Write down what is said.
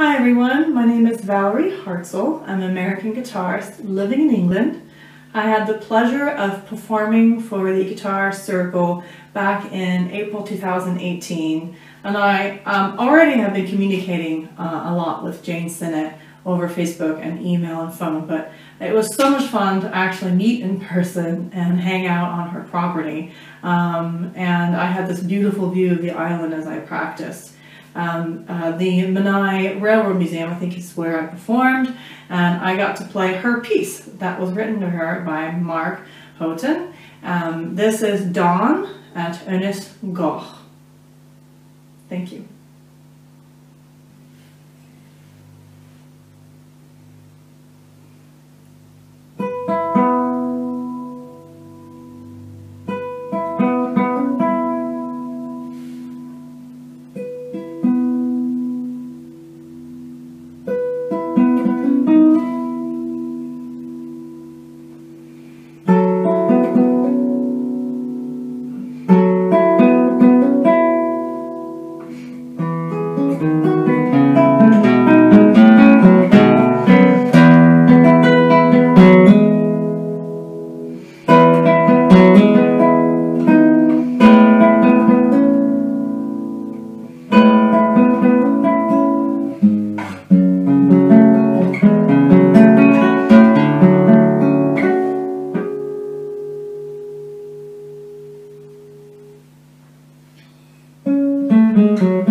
Hi everyone, my name is Valerie Hartzell. I'm an American guitarist living in England. I had the pleasure of performing for the Guitar Circle back in April 2018 and I um, already have been communicating uh, a lot with Jane Sinnott over Facebook and email and phone but it was so much fun to actually meet in person and hang out on her property um, and I had this beautiful view of the island as I practiced. Um, uh, the Menai Railroad Museum, I think is where I performed, and I got to play her piece that was written to her by Mark Houghton. Um, this is Dawn at Ynys Goch. Thank you. Mm-hmm.